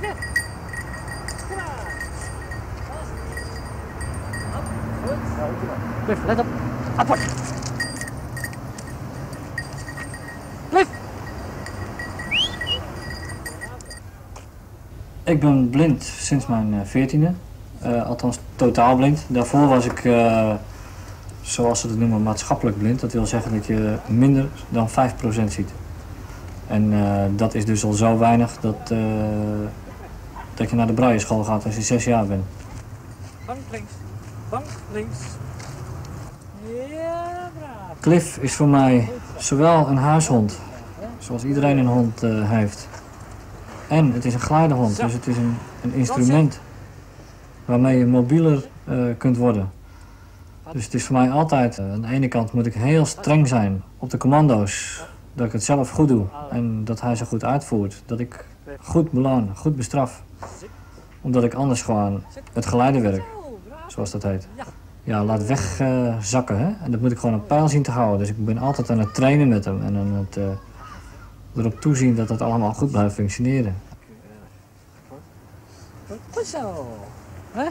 Goed. Cliff, let op. Apport. Cliff. Ik ben blind sinds mijn veertiende. Uh, althans totaal blind. Daarvoor was ik, uh, zoals ze het noemen, maatschappelijk blind. Dat wil zeggen dat je minder dan 5% ziet. En uh, dat is dus al zo weinig dat, dat je naar de brailleschool gaat als je 6 jaar bent. Bank links, bank links. Ja, braaf. Cliff is voor mij zowel een huishond, zoals iedereen een hond heeft. En het is een glijdenhond, dus het is een, een instrument waarmee je mobieler uh, kunt worden. Dus het is voor mij altijd, uh, aan de ene kant moet ik heel streng zijn op de commando's, dat ik het zelf goed doe en dat hij ze goed uitvoert. Dat ik goed beloon, goed bestraf. Omdat ik anders gewoon het geleidewerk, zoals dat heet, ja, laat wegzakken. Uh, en dat moet ik gewoon een pijl zien te houden. Dus ik ben altijd aan het trainen met hem en aan het uh, erop toezien dat het allemaal goed blijft functioneren. Goed zo. Hè?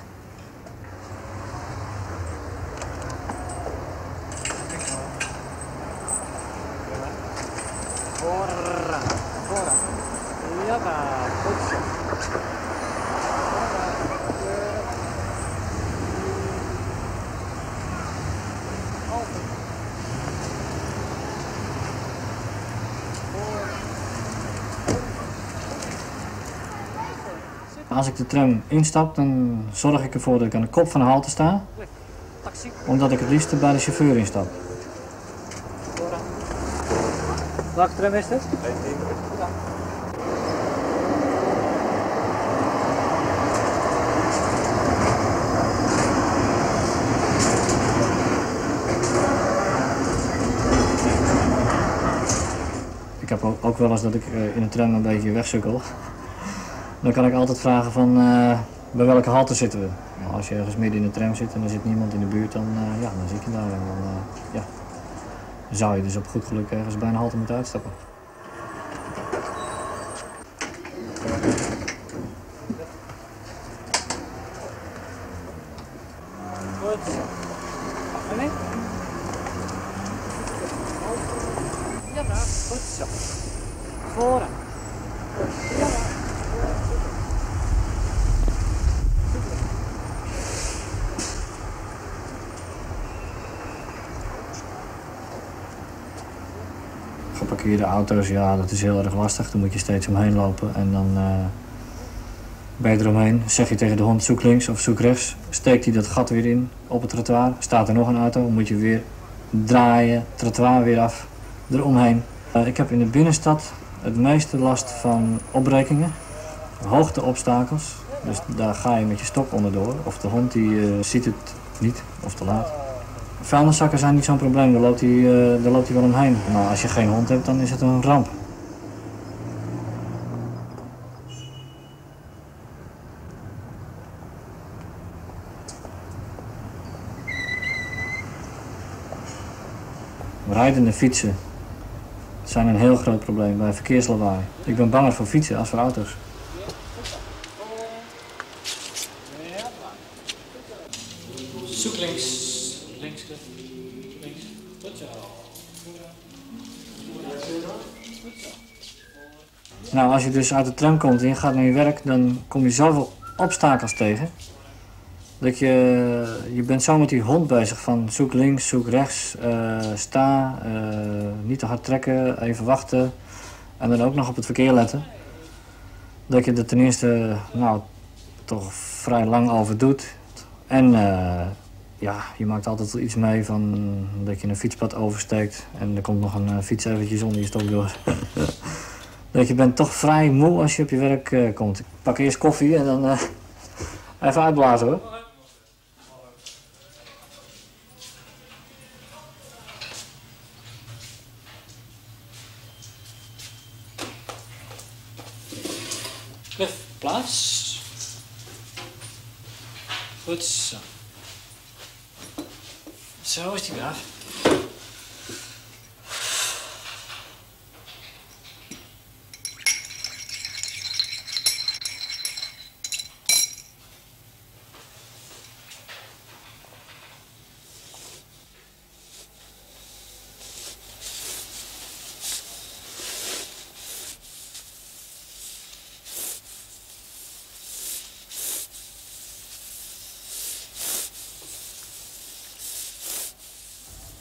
Fora, fora. Ja, maar goed zo. Als ik de tram instap, dan zorg ik ervoor dat ik aan de kop van de halte sta. Omdat ik het liefst bij de chauffeur instap. Welke tram is dit? Ik heb ook wel eens dat ik in een tram een beetje wegsukkel. Dan kan ik altijd vragen van uh, bij welke halte zitten we. Als je ergens midden in de tram zit en er zit niemand in de buurt, dan, uh, ja, dan zit je daar. En dan, uh, ja, zou je dus op goed geluk ergens bij een halte moeten uitstappen. Goed. Meneer? Ja, braaf. Goed zo. Vooraan. Ja, braaf. Geparkeerde ja, dat is heel erg lastig. Dan moet je steeds omheen lopen en dan uh, ben je eromheen. Zeg je tegen de hond zoek links of zoek rechts, steekt hij dat gat weer in op het trottoir. Staat er nog een auto, moet je weer draaien, trottoir weer af, eromheen. Uh, ik heb in de binnenstad het meeste last van opbrekingen, hoogteobstakels. Dus daar ga je met je stok onderdoor. Of de hond die uh, ziet het niet of te laat. Vuilniszakken zijn niet zo'n probleem, daar loopt, hij, uh, daar loopt hij wel omheen. Maar als je geen hond hebt, dan is het een ramp. Rijdende fietsen zijn een heel groot probleem bij verkeerslawaai. Ik ben banger voor fietsen als voor auto's. Nou, als je dus uit de tram komt en je gaat naar je werk, dan kom je zoveel obstakels tegen. Dat je, je bent zo met die hond bezig van zoek links, zoek rechts, uh, sta, uh, niet te hard trekken, even wachten. En dan ook nog op het verkeer letten. Dat je er ten eerste, nou, toch vrij lang over doet. En uh, ja, je maakt altijd iets mee van dat je een fietspad oversteekt en er komt nog een fiets eventjes onder je stok door. dat je bent toch vrij moe als je op je werk uh, komt. Ik pak eerst koffie en dan uh, even uitblazen hoor. Plaats. Goed zo. Zo is die braaf.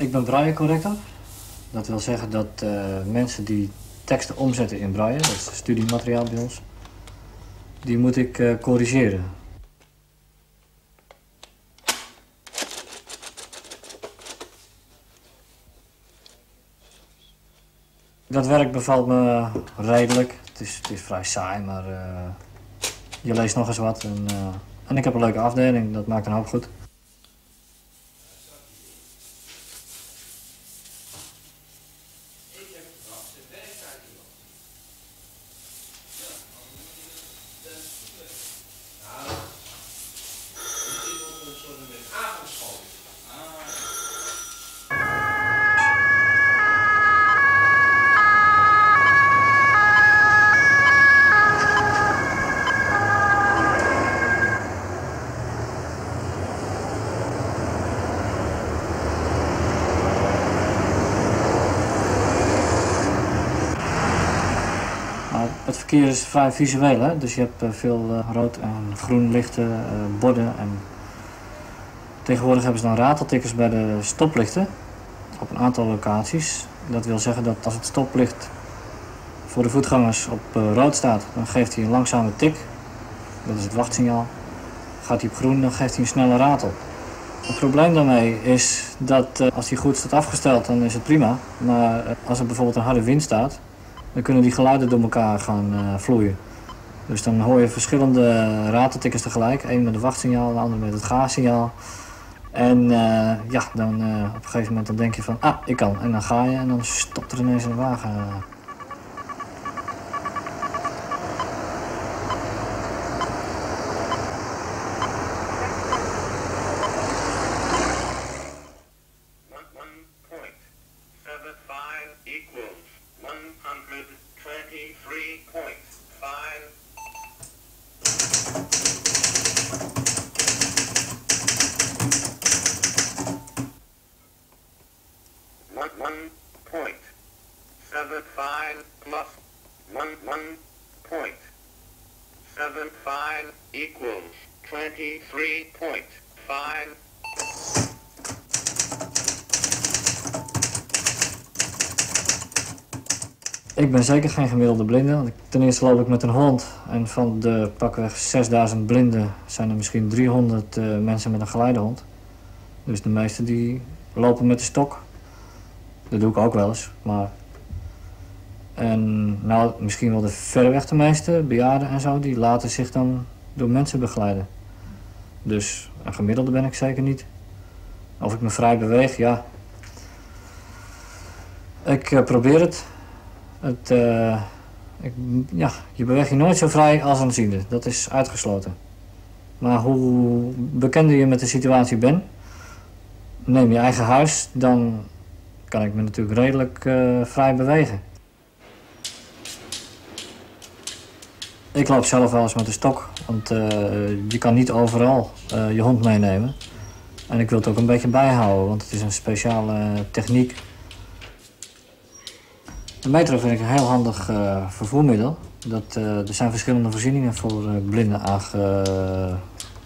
Ik ben braille corrector. Dat wil zeggen dat uh, mensen die teksten omzetten in braille, dat is studiemateriaal bij ons, die moet ik uh, corrigeren. Dat werk bevalt me redelijk. Het is, het is vrij saai, maar uh, je leest nog eens wat. En, en ik heb een leuke afdeling, dat maakt een hoop goed. Het verkeer is vrij visueel, hè? dus je hebt uh, veel uh, rood en groen lichten, uh, borden. En tegenwoordig hebben ze dan rateltikkers bij de stoplichten op een aantal locaties. Dat wil zeggen dat als het stoplicht voor de voetgangers op rood staat, dan geeft hij een langzame tik. Dat is het wachtsignaal. Gaat hij op groen, dan geeft hij een snelle ratel. Het probleem daarmee is dat als hij goed staat afgesteld, dan is het prima. Maar als er bijvoorbeeld een harde wind staat, dan kunnen die geluiden door elkaar gaan uh, vloeien. Dus dan hoor je verschillende rateltikkers tegelijk. Eén met het wachtsignaal, de ander met het gaassignaal. En uh, ja, dan uh, op een gegeven moment dan denk je van, ah, ik kan. En dan ga je en dan stopt er ineens een wagen. Geen gemiddelde blinde. Want ten eerste loop ik met een hond. En van de pakweg 6000 blinden zijn er misschien 300 uh, mensen met een geleidehond. Dus de meesten die lopen met de stok. Dat doe ik ook wel eens, maar... En nou, misschien wel de verreweg de meeste, bejaarden en zo, die laten zich dan door mensen begeleiden. Dus een gemiddelde ben ik zeker niet. Of ik me vrij beweeg, ja. Ik uh, probeer het. Uh, ik, ja, je beweegt je nooit zo vrij als een ziende. Dat is uitgesloten. Maar hoe bekender je met de situatie bent, neem je eigen huis, dan kan ik me natuurlijk redelijk uh, vrij bewegen. Ik loop zelf wel eens met een stok, want uh, je kan niet overal je hond meenemen. En ik wil het ook een beetje bijhouden, want het is een speciale techniek. De metro vind ik een heel handig vervoermiddel. Dat, er zijn verschillende voorzieningen voor blinden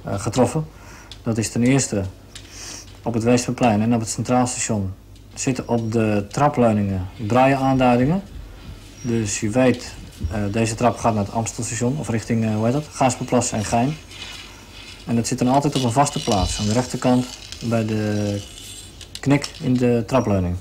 aangetroffen. Dat is ten eerste op het Weesperplein en op het Centraal Station zitten op de trapleuningen braille aanduidingen. Dus je weet, deze trap gaat naar het Amstelstation of richting, hoe heet dat, Gaaspelplas en Gein. En dat zit dan altijd op een vaste plaats, aan de rechterkant bij de knik in de trapleuning.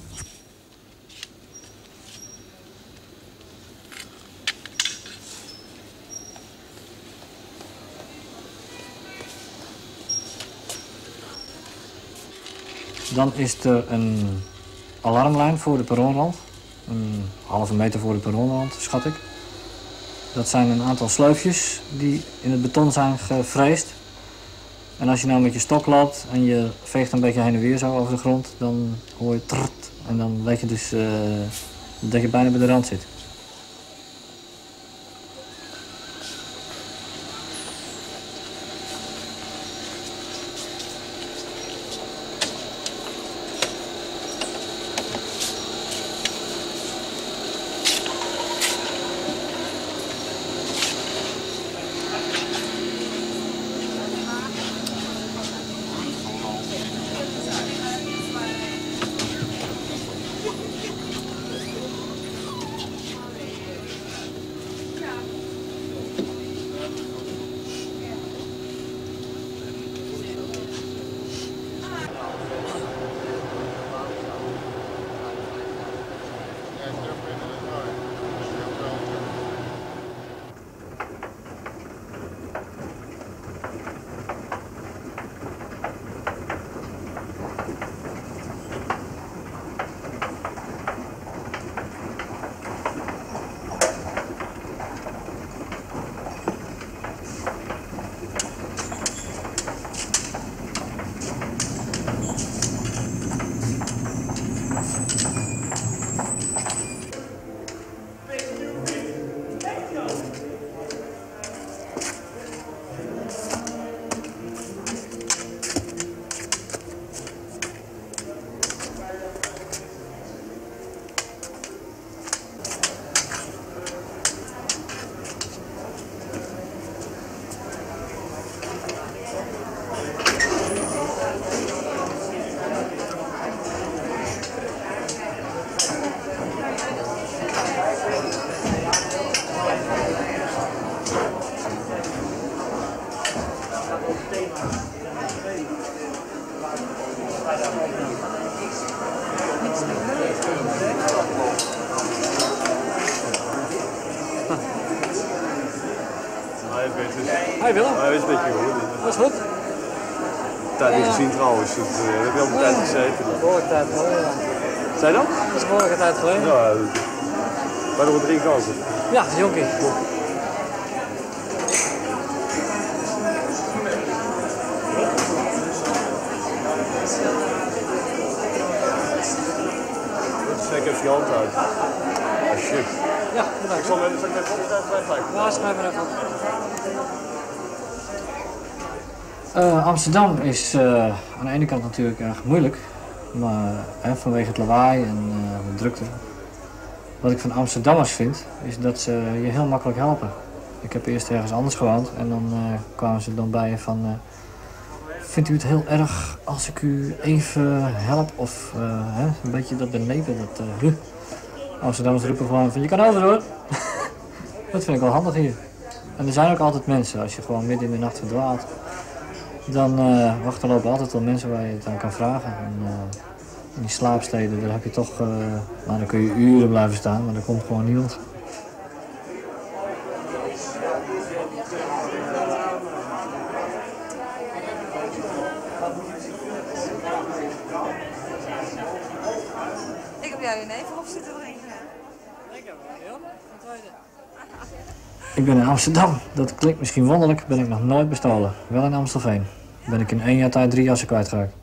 Dan is er een alarmlijn voor de perronrand. Een halve meter voor de perronrand, schat ik. Dat zijn een aantal sleufjes die in het beton zijn gevreesd. En als je nou met je stok loopt en je veegt een beetje heen en weer zo over de grond, dan hoor je trrt. En dan weet je dus uh, dat je bijna bij de rand zit. Het, uh, heb je al een tijd gezeten. Behoorlijke tijd geleden. Zei je dat? Dat is behoorlijke tijd geleden. Ja, bijna nog drie kansen. Ja, jonkie. Steek even je hand uit. Ah shit. Ja, Ik bedankt. zal met zal ik even op de tijd Ja, schrijf maar even op. Eh, Amsterdam is eh, aan de ene kant natuurlijk erg moeilijk, maar hè, vanwege het lawaai en eh, de drukte. Wat ik van Amsterdammers vind, is dat ze je heel makkelijk helpen. Ik heb eerst ergens anders gewoond en dan kwamen ze dan bij je van... vindt u het heel erg als ik u even help? Of hè, een beetje dat benepen, dat... huh. Amsterdammers roepen gewoon van je kan over hoor. dat vind ik wel handig hier. En er zijn ook altijd mensen, als je gewoon midden in de nacht verdwaalt. Dan eh wachten lopen altijd wel mensen waar je het aan kan vragen. En, eh, in die slaapsteden, daar heb je toch, eh nou, dan kun je uren blijven staan, maar er komt gewoon niemand. Ik heb jou je neven op zitten drinken. Ik ben in Amsterdam. Dat klinkt misschien wonderlijk, ben ik nog nooit bestolen. Wel in Amstelveen. Ben ik in één jaar tijd drie jassen kwijtgeraakt.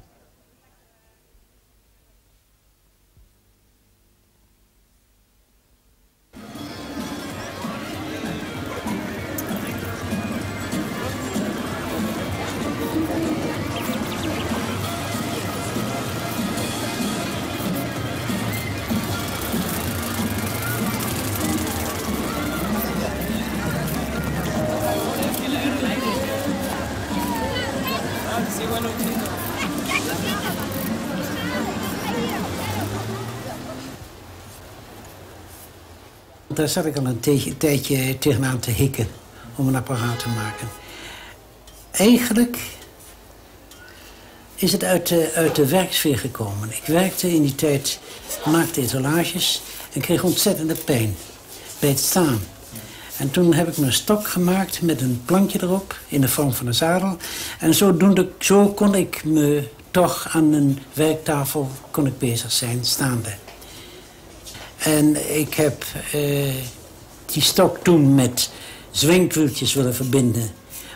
Daar zat ik al een tijdje, tegenaan te hikken om een apparaat te maken. Eigenlijk is het uit de, uit de werksfeer gekomen. Ik werkte in die tijd, maakte etalages en kreeg ontzettende pijn bij het staan. En toen heb ik me een stok gemaakt met een plankje erop in de vorm van een zadel. En zodoende, zo kon ik me toch aan een werktafel kon ik bezig zijn, staande. En ik heb eh, die stok toen met zwenkwieltjes willen verbinden.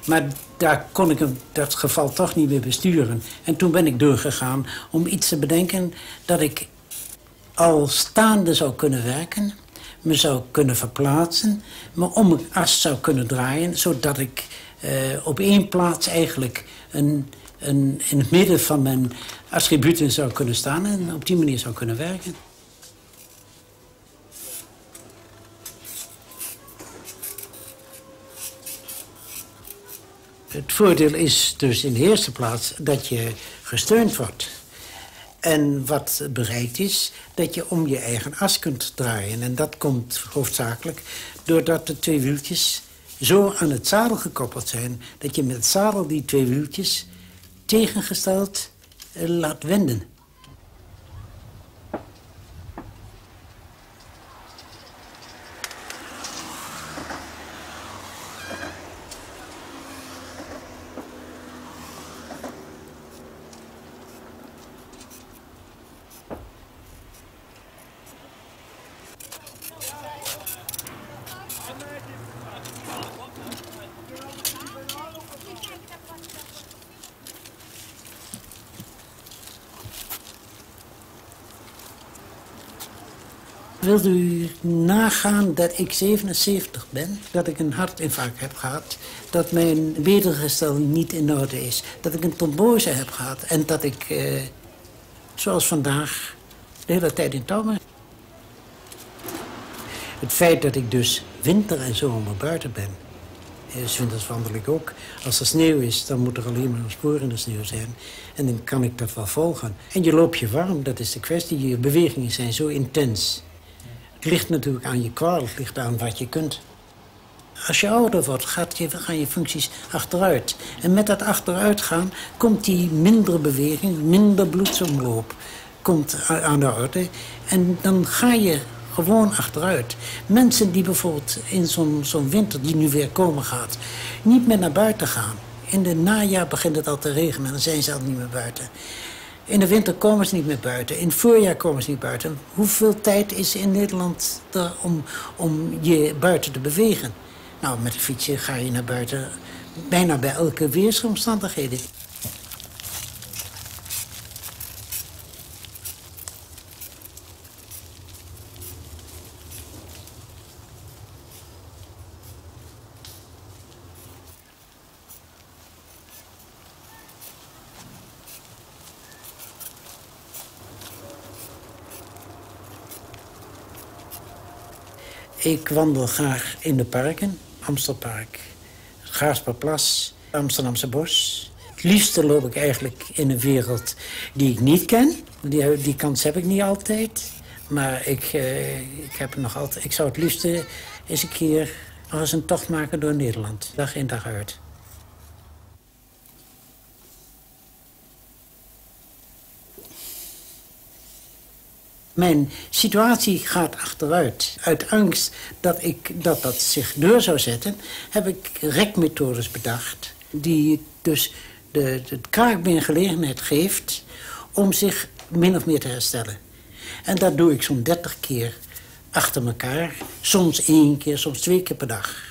Maar daar kon ik dat geval toch niet meer besturen. En toen ben ik doorgegaan om iets te bedenken dat ik al staande zou kunnen werken, me zou kunnen verplaatsen, me om een as zou kunnen draaien, zodat ik eh, op één plaats eigenlijk een, een, in het midden van mijn attributen zou kunnen staan en op die manier zou kunnen werken. Het voordeel is dus in de eerste plaats dat je gesteund wordt. En wat bereikt is, dat je om je eigen as kunt draaien. En dat komt hoofdzakelijk doordat de twee wieltjes zo aan het zadel gekoppeld zijn... dat je met het zadel die twee wieltjes tegengesteld eh, laat wenden. Wilt u nagaan dat ik 77 ben, dat ik een hartinfarct heb gehad, dat mijn wetergestel niet in orde is, dat ik een trombose heb gehad en dat ik, eh, zoals vandaag, de hele tijd in touw. Het feit dat ik dus winter en zomer buiten ben, eh, 's winters wandel ik ook. Als er sneeuw is, dan moet er alleen maar een spoor in de sneeuw zijn. En dan kan ik dat wel volgen. En je loopt je warm, dat is de kwestie. Je bewegingen zijn zo intens. Het ligt natuurlijk aan je kwaal, het ligt aan wat je kunt. Als je ouder wordt, gaat je, gaan je functies achteruit. En met dat achteruitgaan komt die mindere beweging, minder bloedsomloop komt aan de orde. En dan ga je gewoon achteruit. Mensen die bijvoorbeeld in zo'n zo'n winter die nu weer komen gaat... niet meer naar buiten gaan. In de najaar begint het al te regenen en dan zijn ze al niet meer buiten. In de winter komen ze niet meer buiten. In het voorjaar komen ze niet buiten. Hoeveel tijd is in Nederland er om, om je buiten te bewegen? Nou, met een fietsje ga je naar buiten bijna bij elke weersomstandigheden. Ik wandel graag in de parken. Amstelpark, Gaarsperplas, Amsterdamse Bos. Het liefste loop ik eigenlijk in een wereld die ik niet ken. Die, die kans heb ik niet altijd. Maar ik, eh, ik, heb nog altijd, ik zou het liefste eens een keer nog eens een tocht maken door Nederland. Dag in dag uit. Mijn situatie gaat achteruit. Uit angst dat, ik, dat dat zich door zou zetten... heb ik rekmethodes bedacht... die dus de, de gelegenheid geeft... om zich min of meer te herstellen. En dat doe ik zo'n 30 keer achter elkaar. Soms één keer, soms twee keer per dag.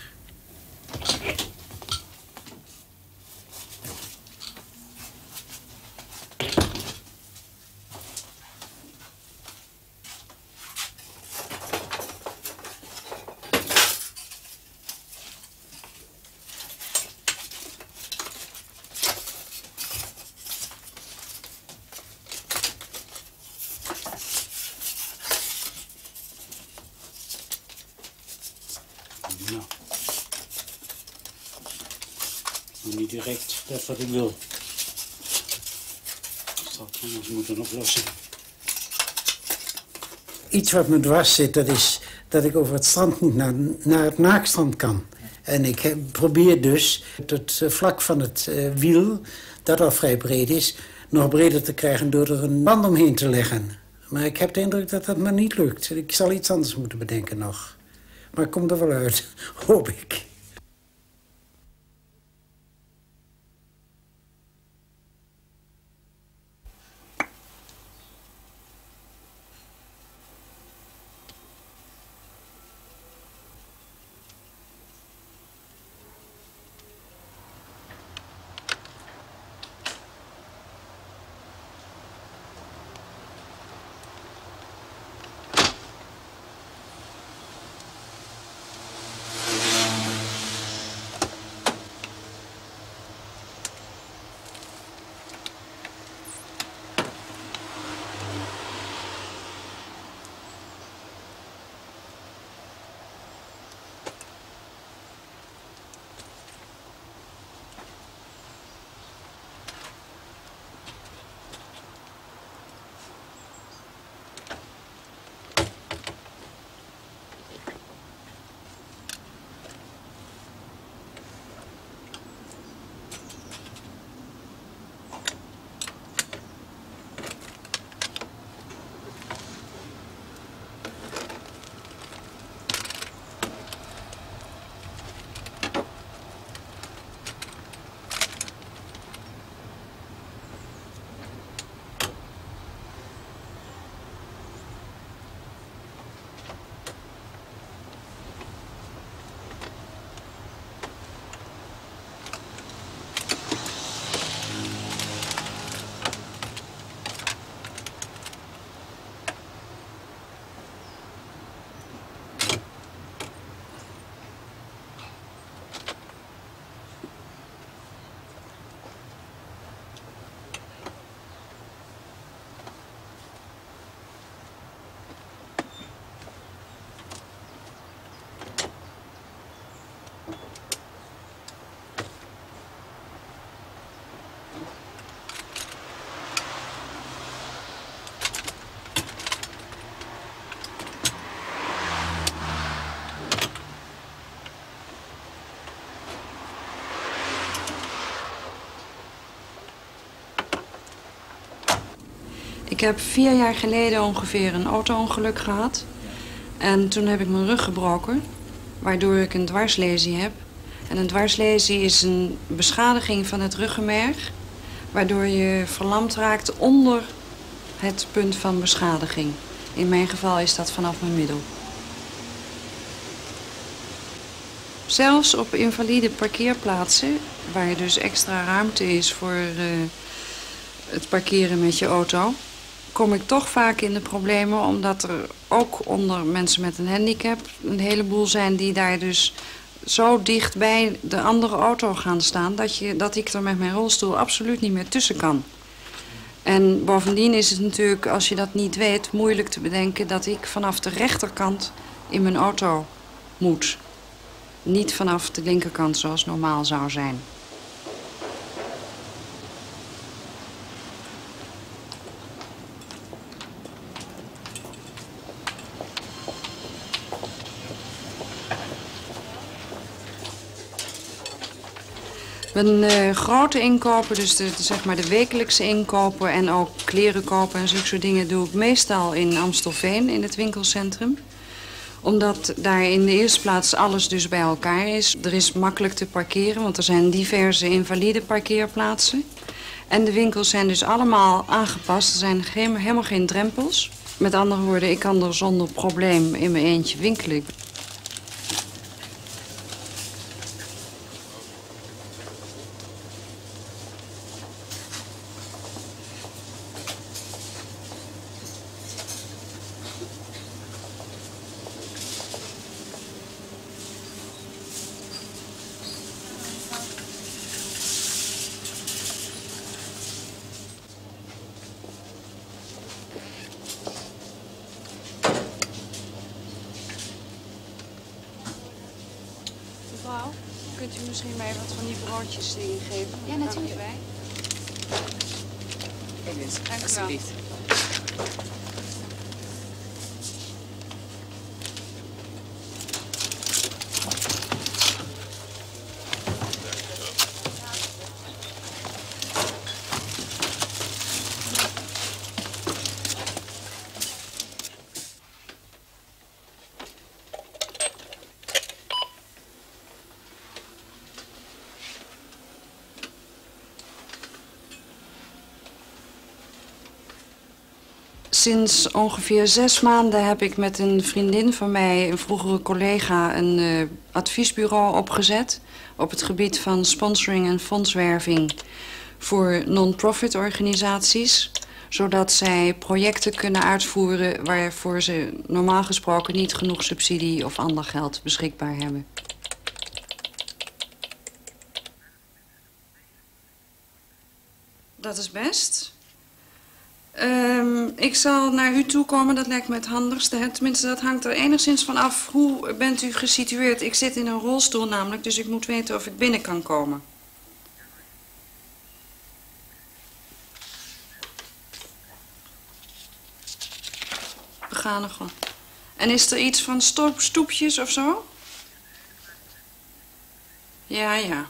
Nou. Nog niet direct dat wat ik wil. Dat zal ik anders moeten oplossen. Iets wat me dwars zit, dat is dat ik over het strand niet naar, naar het naakstrand kan. En ik probeer dus het eh, vlak van het uh, wiel, dat al vrij breed is, nog breder te krijgen door er een band omheen te leggen. Maar ik heb de indruk dat dat me niet lukt. Ik zal iets anders moeten bedenken nog. Maar het komt er wel uit, hoop ik. Ik heb vier jaar geleden ongeveer een auto-ongeluk gehad. En toen heb ik mijn rug gebroken, waardoor ik een dwarslesie heb. En een dwarslesie is een beschadiging van het ruggenmerg... waardoor je verlamd raakt onder het punt van beschadiging. In mijn geval is dat vanaf mijn middel. Zelfs op invalide parkeerplaatsen, waar dus extra ruimte is voor uh, het parkeren met je auto, kom ik toch vaak in de problemen omdat er ook onder mensen met een handicap een heleboel zijn die daar dus zo dicht bij de andere auto gaan staan dat, je, dat ik er met mijn rolstoel absoluut niet meer tussen kan. En bovendien is het natuurlijk, als je dat niet weet, moeilijk te bedenken dat ik vanaf de rechterkant in mijn auto moet. Niet vanaf de linkerkant zoals normaal zou zijn. Mijn uh, grote inkopen, dus de, zeg maar de wekelijkse inkopen en ook kleren kopen en zulke soort dingen doe ik meestal in Amstelveen in het winkelcentrum omdat daar in de eerste plaats alles dus bij elkaar is. Er is makkelijk te parkeren, want er zijn diverse invalide parkeerplaatsen. En de winkels zijn dus allemaal aangepast. Er zijn helemaal geen drempels. Met andere woorden, ik kan er zonder probleem in mijn eentje winkelen. Mevrouw, kunt u misschien mij wat van die broodjes dingen geven? Ja, natuurlijk. Bij. Kijk eens, Dank u wel. alsjeblieft. Sinds ongeveer zes maanden heb ik met een vriendin van mij, een vroegere collega, een uh, adviesbureau opgezet op het gebied van sponsoring en fondswerving voor non-profit organisaties, zodat zij projecten kunnen uitvoeren waarvoor ze normaal gesproken niet genoeg subsidie of ander geld beschikbaar hebben. Dat is best. Ik zal naar u toe komen, dat lijkt me het handigste. Tenminste, dat hangt er enigszins van af. Hoe bent u gesitueerd? Ik zit in een rolstoel namelijk, dus ik moet weten of ik binnen kan komen. Begane gewoon. En is er iets van stoep, stoepjes of zo? Ja, ja.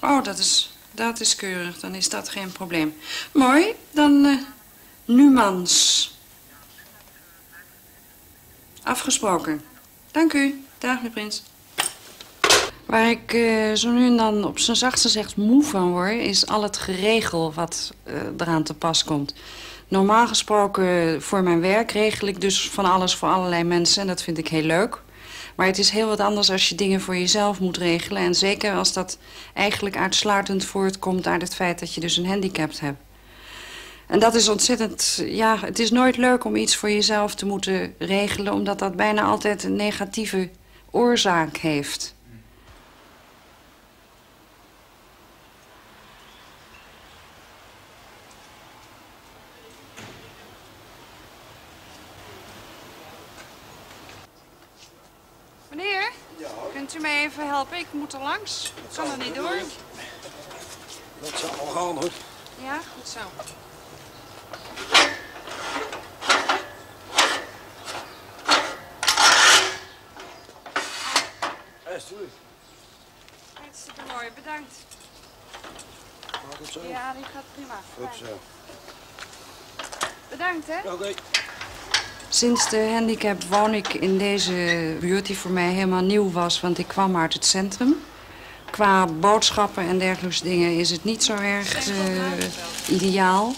Oh, dat is dat is keurig, dan is dat geen probleem. Mooi, dan uh, Numans. Afgesproken. Dank u. Dag, meneer Prins. Waar ik uh, zo nu en dan op zijn zachtste zegt moe van word... is al het geregel wat uh, eraan te pas komt. Normaal gesproken voor mijn werk regel ik dus van alles voor allerlei mensen... en dat vind ik heel leuk. Maar het is heel wat anders als je dingen voor jezelf moet regelen. En zeker als dat eigenlijk uitsluitend voortkomt uit het feit dat je dus een handicap hebt. En dat is ontzettend... Ja, het is nooit leuk om iets voor jezelf te moeten regelen... omdat dat bijna altijd een negatieve oorzaak heeft. Meneer, kunt u mij even helpen? Ik moet er langs. Ik kan er niet door. Dat zal wel gaan, hoor. Ja, goed zo. Alsjeblieft. Hartstikke mooi, bedankt. Gaat het zo? Ja, die gaat prima. Goed zo. Bedankt, hè? Oké. Sinds de handicap woon ik in deze buurt die voor mij helemaal nieuw was, want ik kwam uit het centrum. Qua boodschappen en dergelijke dingen is het niet zo erg uh, ideaal.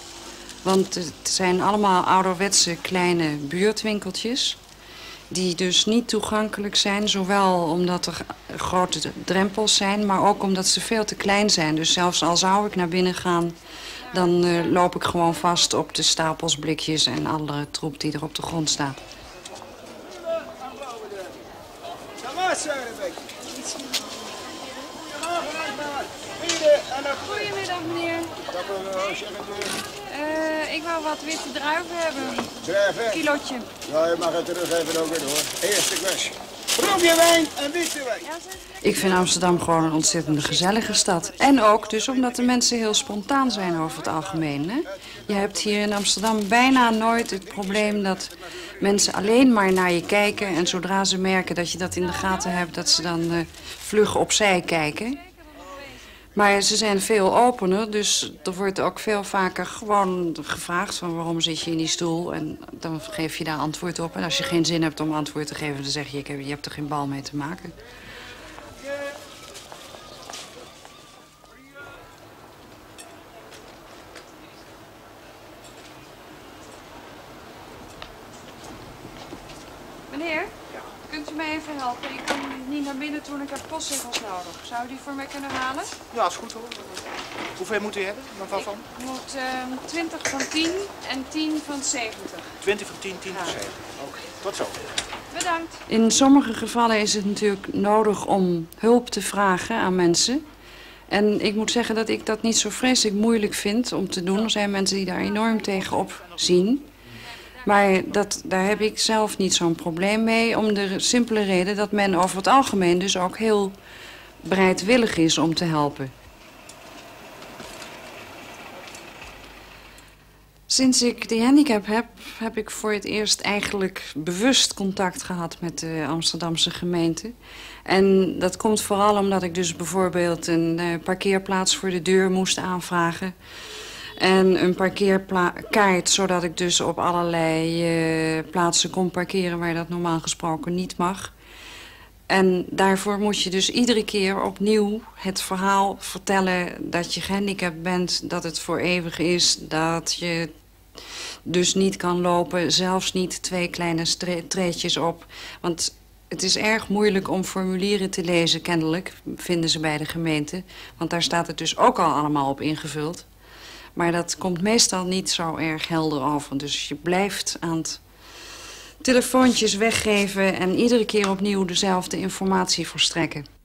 Want het zijn allemaal ouderwetse kleine buurtwinkeltjes. Die dus niet toegankelijk zijn, zowel omdat er grote drempels zijn... maar ook omdat ze veel te klein zijn. Dus zelfs al zou ik naar binnen gaan dan uh, loop ik gewoon vast op de stapels blikjes en andere troep die er op de grond staat. Goedemiddag meneer. Uh, ik wou wat witte druiven hebben. Druiven? Kilotje. Ja, je mag het teruggeven ook weer hoor. Eerste kwestie. Wijn en wijn. Ik vind Amsterdam gewoon een ontzettend gezellige stad. En ook dus omdat de mensen heel spontaan zijn over het algemeen. Hè? Je hebt hier in Amsterdam bijna nooit het probleem dat mensen alleen maar naar je kijken... en zodra ze merken dat je dat in de gaten hebt, dat ze dan uh, vlug opzij kijken. Maar ze zijn veel opener, dus er wordt ook veel vaker gewoon gevraagd... van waarom zit je in die stoel en dan geef je daar antwoord op. En als je geen zin hebt om antwoord te geven, dan zeg je... je hebt er geen bal mee te maken. Meneer, kunt u mij even helpen? Niet naar binnen toe en ik heb postzegels nodig. Zou u die voor mij kunnen halen? Ja, is goed hoor. Hoeveel moet u hebben? Waarvan? Ik moet uh, 20 van 10 en 10 van 70. 20 van 10, 10 van 70. Oké, tot zo. Bedankt. In sommige gevallen is het natuurlijk nodig om hulp te vragen aan mensen. En ik moet zeggen dat ik dat niet zo vreselijk moeilijk vind om te doen. Er zijn mensen die daar enorm tegenop zien. Maar dat, daar heb ik zelf niet zo'n probleem mee. Om de simpele reden dat men over het algemeen dus ook heel bereidwillig is om te helpen. Sinds ik die handicap heb, heb ik voor het eerst eigenlijk bewust contact gehad met de Amsterdamse gemeente. En dat komt vooral omdat ik dus bijvoorbeeld een uh, parkeerplaats voor de deur moest aanvragen. En een parkeerkaart, zodat ik dus op allerlei uh, plaatsen kon parkeren waar dat normaal gesproken niet mag. En daarvoor moet je dus iedere keer opnieuw het verhaal vertellen dat je gehandicapt bent, dat het voor eeuwig is, dat je dus niet kan lopen, zelfs niet twee kleine treetjes op. Want het is erg moeilijk om formulieren te lezen, kennelijk, vinden ze bij de gemeente. Want daar staat het dus ook al allemaal op ingevuld. Maar dat komt meestal niet zo erg helder over. Dus je blijft aan het telefoontjes weggeven... en iedere keer opnieuw dezelfde informatie verstrekken.